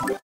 あれ?